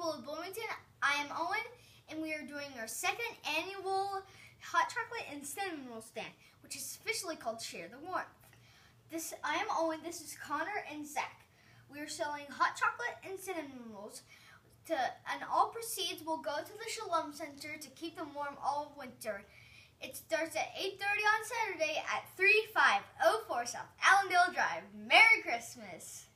people of Bloomington. I am Owen, and we are doing our second annual hot chocolate and cinnamon roll stand, which is officially called Share the Warmth. This I am Owen. This is Connor and Zach. We are selling hot chocolate and cinnamon rolls. To, and all proceeds will go to the Shalom Center to keep them warm all winter. It starts at 8.30 on Saturday at 3504 South Allendale Drive. Merry Christmas!